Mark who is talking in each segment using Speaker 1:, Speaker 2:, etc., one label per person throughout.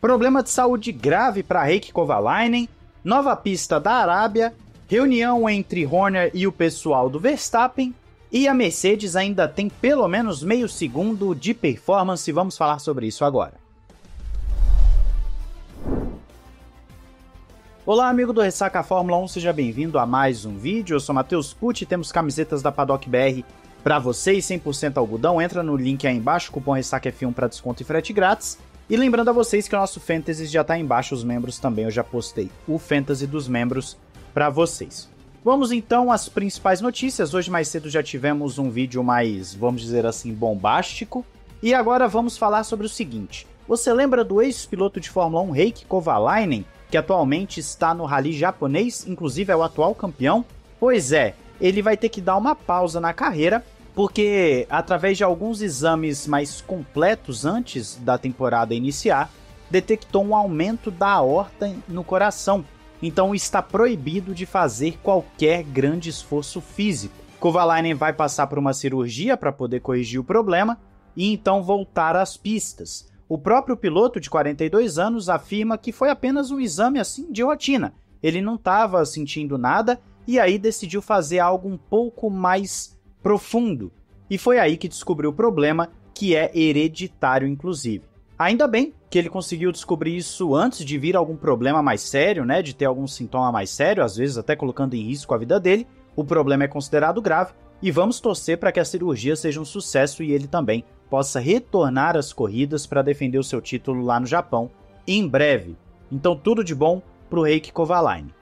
Speaker 1: problema de saúde grave para Heikki Kovalainen, nova pista da Arábia, reunião entre Horner e o pessoal do Verstappen, e a Mercedes ainda tem pelo menos meio segundo de performance, vamos falar sobre isso agora. Olá, amigo do Ressaca Fórmula 1, seja bem-vindo a mais um vídeo. Eu sou Matheus Pucci, temos camisetas da Paddock BR para vocês, 100% algodão. Entra no link aí embaixo, cupom Ressaca F1 para desconto e frete grátis. E lembrando a vocês que o nosso Fantasy já está embaixo, os membros também, eu já postei o Fantasy dos membros para vocês. Vamos então às principais notícias. Hoje mais cedo já tivemos um vídeo mais, vamos dizer assim, bombástico. E agora vamos falar sobre o seguinte. Você lembra do ex-piloto de Fórmula 1 Heikki Kovalainen, que atualmente está no rally japonês, inclusive é o atual campeão? Pois é, ele vai ter que dar uma pausa na carreira, porque através de alguns exames mais completos antes da temporada iniciar, detectou um aumento da aorta no coração, então está proibido de fazer qualquer grande esforço físico. Kovalainen vai passar por uma cirurgia para poder corrigir o problema e então voltar às pistas. O próprio piloto de 42 anos afirma que foi apenas um exame assim de rotina. Ele não estava sentindo nada e aí decidiu fazer algo um pouco mais profundo. E foi aí que descobriu o problema, que é hereditário inclusive. Ainda bem que ele conseguiu descobrir isso antes de vir algum problema mais sério, né? De ter algum sintoma mais sério, às vezes até colocando em risco a vida dele. O problema é considerado grave e vamos torcer para que a cirurgia seja um sucesso e ele também possa retornar às corridas para defender o seu título lá no Japão em breve. Então tudo de bom para o Reiki Kovalainen.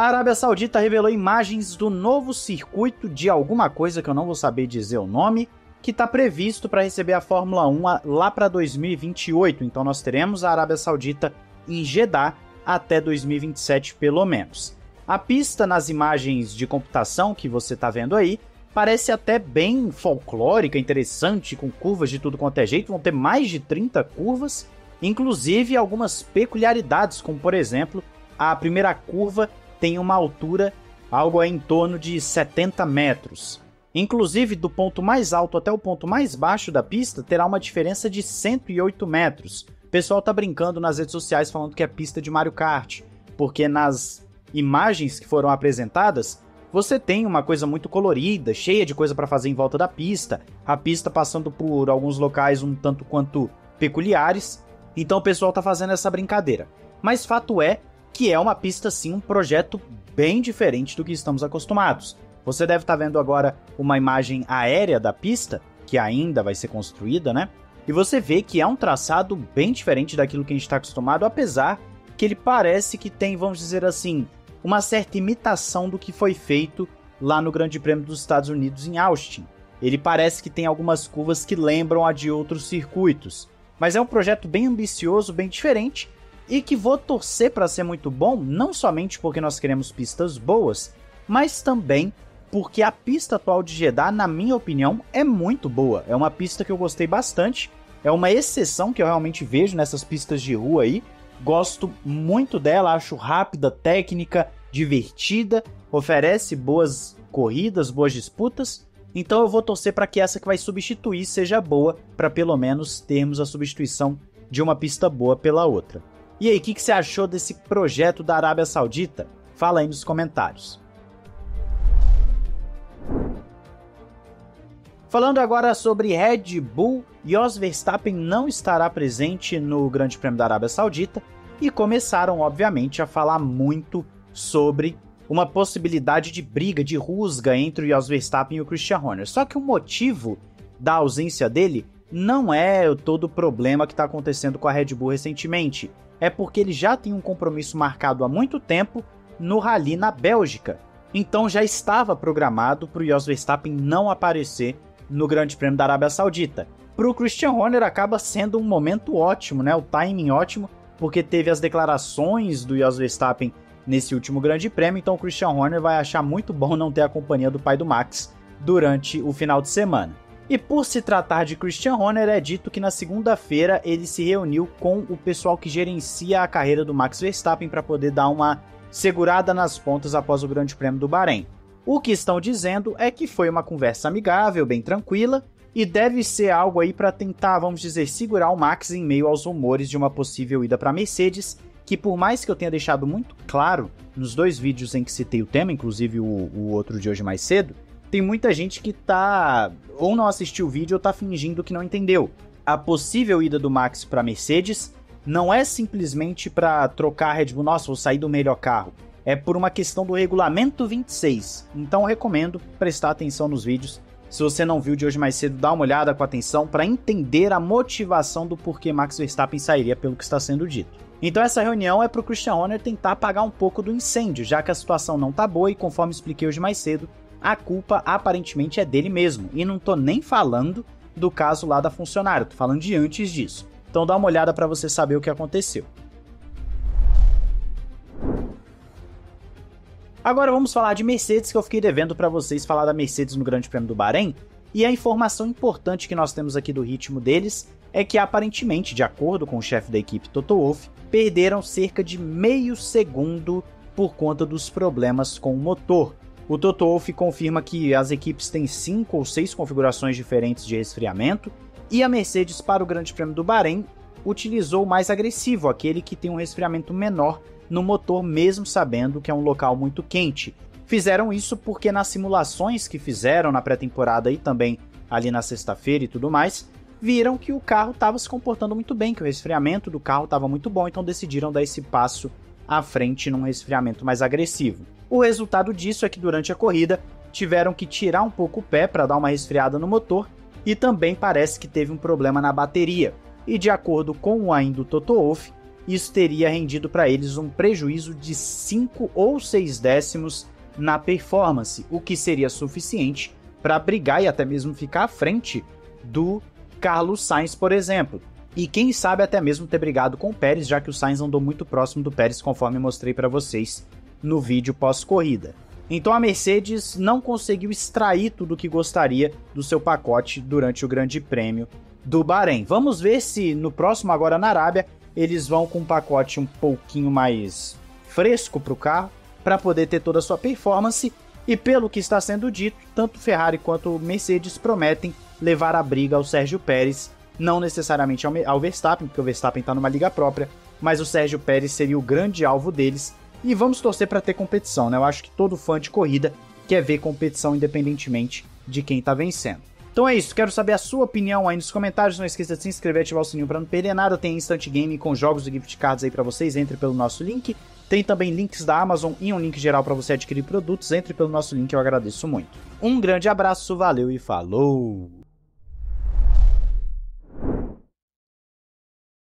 Speaker 1: A Arábia Saudita revelou imagens do novo circuito de alguma coisa que eu não vou saber dizer o nome, que está previsto para receber a Fórmula 1 lá para 2028. Então nós teremos a Arábia Saudita em Jeddah até 2027 pelo menos. A pista nas imagens de computação que você está vendo aí parece até bem folclórica, interessante, com curvas de tudo quanto é jeito. Vão ter mais de 30 curvas, inclusive algumas peculiaridades, como por exemplo a primeira curva tem uma altura algo em torno de 70 metros. Inclusive, do ponto mais alto até o ponto mais baixo da pista terá uma diferença de 108 metros. O pessoal tá brincando nas redes sociais falando que é pista de Mario Kart, porque nas imagens que foram apresentadas, você tem uma coisa muito colorida, cheia de coisa para fazer em volta da pista, a pista passando por alguns locais um tanto quanto peculiares. Então o pessoal tá fazendo essa brincadeira. Mas fato é que é uma pista sim, um projeto bem diferente do que estamos acostumados. Você deve estar tá vendo agora uma imagem aérea da pista, que ainda vai ser construída, né? E você vê que é um traçado bem diferente daquilo que a gente está acostumado, apesar que ele parece que tem, vamos dizer assim, uma certa imitação do que foi feito lá no Grande Prêmio dos Estados Unidos em Austin. Ele parece que tem algumas curvas que lembram a de outros circuitos, mas é um projeto bem ambicioso, bem diferente e que vou torcer para ser muito bom, não somente porque nós queremos pistas boas, mas também porque a pista atual de Jeddah, na minha opinião, é muito boa. É uma pista que eu gostei bastante, é uma exceção que eu realmente vejo nessas pistas de rua aí. Gosto muito dela, acho rápida, técnica, divertida, oferece boas corridas, boas disputas. Então eu vou torcer para que essa que vai substituir seja boa, para pelo menos termos a substituição de uma pista boa pela outra. E aí, o que, que você achou desse projeto da Arábia Saudita? Fala aí nos comentários. Falando agora sobre Red Bull, Jos Verstappen não estará presente no Grande Prêmio da Arábia Saudita e começaram, obviamente, a falar muito sobre uma possibilidade de briga, de rusga entre o Jos Verstappen e o Christian Horner. Só que o motivo da ausência dele não é todo o problema que está acontecendo com a Red Bull recentemente é porque ele já tem um compromisso marcado há muito tempo no Rally na Bélgica. Então já estava programado para o Jos Verstappen não aparecer no Grande Prêmio da Arábia Saudita. Para o Christian Horner acaba sendo um momento ótimo, né? O timing ótimo, porque teve as declarações do Jos Verstappen nesse último Grande Prêmio, então o Christian Horner vai achar muito bom não ter a companhia do pai do Max durante o final de semana. E por se tratar de Christian Horner, é dito que na segunda-feira ele se reuniu com o pessoal que gerencia a carreira do Max Verstappen para poder dar uma segurada nas pontas após o Grande Prêmio do Bahrein. O que estão dizendo é que foi uma conversa amigável, bem tranquila, e deve ser algo aí para tentar, vamos dizer, segurar o Max em meio aos rumores de uma possível ida para Mercedes, que por mais que eu tenha deixado muito claro nos dois vídeos em que citei o tema, inclusive o, o outro de hoje mais cedo, tem muita gente que tá ou não assistiu o vídeo ou tá fingindo que não entendeu. A possível ida do Max para Mercedes não é simplesmente para trocar a Red Bull, nossa, vou sair do melhor carro. É por uma questão do regulamento 26. Então recomendo prestar atenção nos vídeos se você não viu de hoje mais cedo, dá uma olhada com atenção para entender a motivação do porquê Max Verstappen sairia pelo que está sendo dito. Então essa reunião é para o Christian Horner tentar apagar um pouco do incêndio, já que a situação não tá boa e conforme expliquei hoje mais cedo, a culpa aparentemente é dele mesmo. E não tô nem falando do caso lá da funcionária, tô falando de antes disso. Então dá uma olhada para você saber o que aconteceu. Agora vamos falar de Mercedes, que eu fiquei devendo para vocês falar da Mercedes no Grande Prêmio do Bahrein. E a informação importante que nós temos aqui do ritmo deles é que aparentemente, de acordo com o chefe da equipe Toto Wolff, perderam cerca de meio segundo por conta dos problemas com o motor. O Toto Wolff confirma que as equipes têm cinco ou seis configurações diferentes de resfriamento e a Mercedes para o Grande Prêmio do Bahrein utilizou o mais agressivo, aquele que tem um resfriamento menor no motor, mesmo sabendo que é um local muito quente. Fizeram isso porque nas simulações que fizeram na pré-temporada e também ali na sexta-feira e tudo mais, viram que o carro estava se comportando muito bem, que o resfriamento do carro estava muito bom, então decidiram dar esse passo à frente num resfriamento mais agressivo. O resultado disso é que durante a corrida tiveram que tirar um pouco o pé para dar uma resfriada no motor e também parece que teve um problema na bateria. E de acordo com o ainda Toto Wolff, isso teria rendido para eles um prejuízo de 5 ou 6 décimos na performance, o que seria suficiente para brigar e até mesmo ficar à frente do Carlos Sainz, por exemplo. E quem sabe até mesmo ter brigado com o Pérez, já que o Sainz andou muito próximo do Pérez, conforme mostrei para vocês no vídeo pós-corrida. Então a Mercedes não conseguiu extrair tudo o que gostaria do seu pacote durante o Grande Prêmio do Bahrein. Vamos ver se no próximo, agora na Arábia, eles vão com um pacote um pouquinho mais fresco para o carro, para poder ter toda a sua performance. E pelo que está sendo dito, tanto Ferrari quanto Mercedes prometem levar a briga ao Sérgio Pérez, não necessariamente ao Verstappen, porque o Verstappen está numa liga própria, mas o Sérgio Pérez seria o grande alvo deles. E vamos torcer para ter competição, né? Eu acho que todo fã de corrida quer ver competição independentemente de quem está vencendo. Então é isso, quero saber a sua opinião aí nos comentários. Não esqueça de se inscrever e ativar o sininho para não perder nada. Tem Instant Game com jogos e gift cards aí para vocês. Entre pelo nosso link. Tem também links da Amazon e um link geral para você adquirir produtos. Entre pelo nosso link, eu agradeço muito. Um grande abraço, valeu e falou!